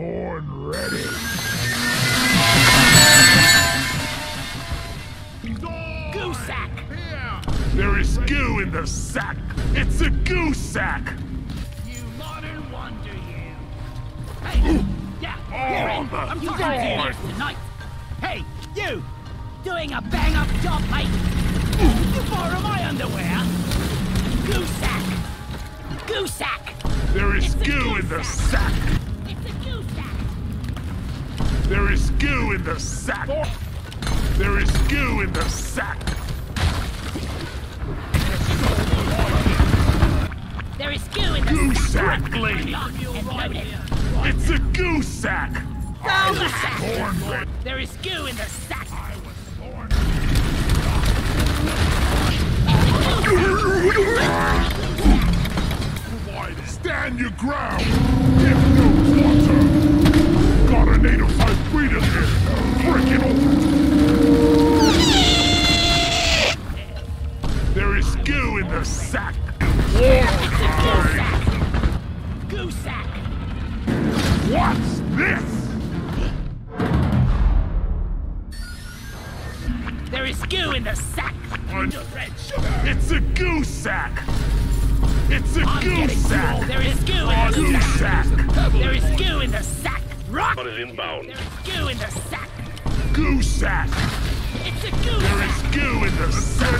born ready. Goo sack! There is goo in the sack. It's a goo sack. You modern wonder, you! Hey! Yeah, oh, you're in! I'm talking to you tonight! Hey, you! Doing a bang-up job, mate! You borrow my underwear? Goo sack! Goo sack! There is goo goo in the sack. There is goo in the sack. There is goo in the sack. There is goo in the Goo sack! sack, It's a goo sack. Goo sack! There is goo in the sack! I was born. Stand your ground. Give no quarter. There is goo in the sack. Goo sack! Goo sack! What's this? There is goo in the sack! Un- It's a goo sack. It's a I'm goo sack. goo. There is goo in Goo the sack! sack. There is goo in the sack! Rock! is inbound. There is goo in the sack! Goo sack. It's a goo There sack! is goo in the sack. It's a goo Goo sack. sack!